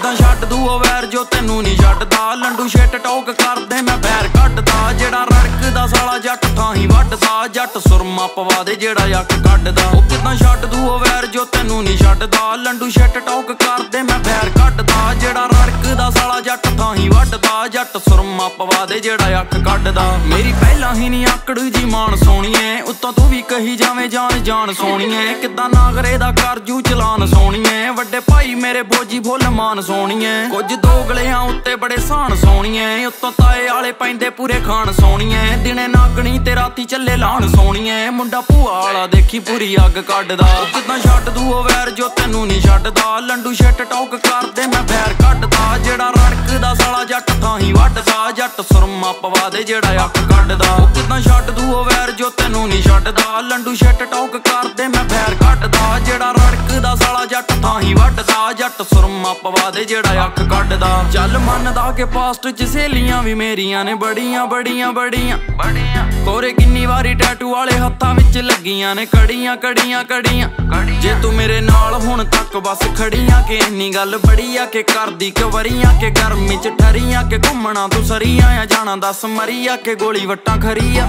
ਕਿਦਾਂ ਛੱਡ ਦੂ ਉਹ ਵੈਰ ਜੋ ਤੈਨੂੰ ਨਹੀਂ ਛੱਡਦਾ। ਲੰਡੂ ਛੇਟ ਟੌਕ ਕਰਦੇ ਮੈਂ ਬੈਰ ਕੱਢਦਾ। ਜਿਹੜਾ ਰੜਕਦਾ ਸਾਲਾ ਜੱਟ ਥਾਂ ਹੀ ਵੱਢਦਾ। ਜੱਟ ਸੁਰਮਾ ਪਵਾ ਦੇ ਜਿਹੜਾ ਅੱਖ ਕੱਢਦਾ। ਉਹ ਕਿਦਾਂ ਛੱਡ ਦੂ ਉਹ ਵੈਰ ਜੋ ਤੈਨੂੰ ਨਹੀਂ ਛੱਡਦਾ। ਲੰਡੂ ਛੇਟ ਟੋਕ ਕਰਦੇ ਮੈਂ ਬੈਰ ਕੱਢਦਾ। ਜਿਹੜਾ ਰੜਕਦਾ ਸਾਲਾ ਜੱਟ ਥਾਂ ਹੀ ਵੱਢਦਾ। ਜੱਟ ਸੁਰਮਾ ਪਵਾ ਦੇ ਜਿਹੜਾ ਅੱਖ ਕੱਢਦਾ। ਮੇਰੀ ਪਹਿਲਾਂ ਹੀ ਨਹੀਂ ਆਕੜ ਜੀ ਮਾਨ ਸੋਣੀਏ ਉੱਤੋਂ ਤੂੰ ਵੀ ਕਹੀ ਜਾਵੇਂ ਜਾਨ ਜਾਨ ਸੋਣੀਏ ਕਿਦਾਂ ਨਾਗਰੇ ਦਾ ਕਰਜੂ ਚਲਾਨ ਸੋਣੀਏ ਵੱਡੇ ਭਾਈ ਮੇਰੇ ਬੋਜੀ ਫੁੱਲ ਮਾਨ ਸੋਣੀਏ ਕੁਝ ਦੋਗਲਿਆਂ ਉੱਤੇ ਬੜੇ ਸਾਨ ਸੋਣੀਏ ਉੱਤੋਂ ਤਾਏ ਵਾਲੇ ਪੈਂਦੇ ਪੂਰੇ ਖਾਨ ਸੋਣੀਏ ਦਿਨੇ ਨਾਗਣੀ ਤੇ ਰਾਤੀ ਚੱਲੇ ਲਾਣ ਸੋਣੀਏ ਮੁੰਡਾ ਭੂਆ ਵਾਲਾ ਦੇਖੀ ਪੂਰੀ ਅੱਗ ਕੱਢਦਾ। ਉਹ ਕਿਦਾਂ ਛੱਡ ਦੂ ਉਹ ਵੈਰ ਜੋ ਤੈਨੂੰ ਨਹੀਂ ਛੱਡਦਾ। ਲੰਡੂ ਛੱਟ ਟੌਕ ਕਰਦੇ ਮੈਂ ਫੈਰ ਜੱਟ ਥਾਂ ਹੀ ਵੱਢਦਾ ਜੱਟ। ਸੁਰਮਾ ਪਵਾ ਦੇ ਜਿਹੜਾ ਅੱਖ ਕੱਢਦਾ। ਉਹ ਕਿਦਾਂ ਛੱਡ ਦੂ ਉਹ ਵੈਰ ਜੋ ਤੈਨੂੰ ਨਹੀਂ ਛੱਡਦਾ। ਲੰਡੂ ਛੱਟ ਟੌਕ ਕਰਦੇ ਮੈਂ ਫੈਰ ਰੜਕਦਾ ਸਾਲਾ ਜੱਟ ਥਾਂ ਹੀ ਵੱਢਦਾ। ਜੱਟ ਸੁਰਮਾ ਪਵਾ ਦੇ ਜਿਹੜਾ ਅੱਖ ਕੱਢਦਾ। ਚੱਲ ਮੰਨਦਾ ਕਿ ਪਾਸਟ ਚ ਸਹੇਲੀਆਂ ਵੀ ਮੇਰੀਆਂ ਨੇ। ਬੜੀਆਂ ਬੜੀਆਂ ਬੜੀਆਂ। ਬੜੀਆਂ। ਕੋਰੇ ਕਿੰਨੀ ਵਾਰੀ ਟੈਟੂ ਵਾਲੇ ਹੱਥਾਂ ਵਿੱਚ ਲੱਗੀਆਂ ਨੇ। ਕੜੀਆਂ ਕੜੀਆਂ ਕੜੀਆਂ। ਜੇ ਤੂੰ ਮੇਰੇ ਨਾਲ ਹੁਣ ਤੱਕ ਬਸ ਖੜੀਆਂ ਕਿ ਇੰਨੀ ਗੱਲ ਬੜੀ ਆ ਕਿ ਕਰਦੀ ਕਵਰੀਆਂ ਕਿ ਗਰਮੀ ਚ ਠਰੀਆਂ ਕਿ ਘੁੰਮਣਾ ਤੂੰ ਸਰੀਆਂ ਆ ਜਾਣਾ ਦੱਸ ਮਰੀਆ ਕਿ ਗੋਲੀ ਵੱਟਾਂ ਖਰੀ ਆ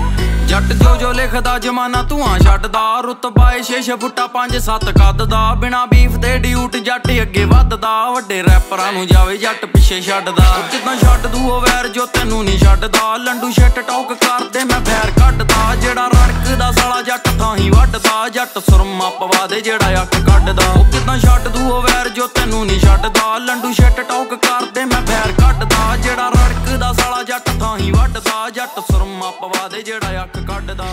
ਜੱਟ ਜੋ ਜੋ ਲਿਖਦਾ ਜਮਾਨਾ ਧੂਆਂ ਛੱਡਦਾ ਰੁਤਬਾ ਏ 6 ਫੁੱਟਾ 5 7 ਕੱਦ ਦਾ ਬਿਨਾ ਬੀਫ ਦੇ ਡਿਊਟ ਜੱਟ ਅੱਗੇ ਵੱਧਦਾ। ਵੱਡੇ ਰੈਪਰਾਂ ਨੂੰ ਜਾਵੇ ਜੱਟ ਪਿੱਛੇ ਛੱਡਦਾ। ਕਿਦਾਂ ਛੱਡ ਦੂ ਉਹ ਵੈਰ ਜੋ ਤੈਨੂੰ ਨਹੀਂ ਛੱਡਦਾ। ਲੰਡੂ ਛੱਟ ਟੌਕ ਕਰਦੇ, ਮੈਂ ਫੈਰ ਕੱਢਦਾ। ਜਿਹੜਾ ਰੜਕਦਾ ਸਾਲਾ ਜੱਟ ਥਾਂ ਹੀ ਵੱਢਦਾ। ਜੱਟ ਸੁਰਮਾ ਪਵਾ ਦੇ, ਜਿਹੜਾ ਅੱਖ ਕੱਢਦਾ। ਉਹ ਕਿਦਾਂ ਛੱਡ ਦੂ ਉਹ ਵੈਰ ਜੋ ਤੈਨੂੰ ਨਹੀਂ ਛੱਡਦਾ। ਲੰਡੂ ਛੱਟ ਟੌਕ ਕਰਦੇ, ਮੈਂ ਫੈਰ ਕੱਢਦਾ। ਜਿਹੜਾ ਕੱਢਦਾ ਜੱਟ ਥਾਂ ਜੱਟ ਸੁਰਮਾ ਪਵਾ ਦੇ ਜਿਹੜਾ ਅੱਖ ਕੱਢਦਾ।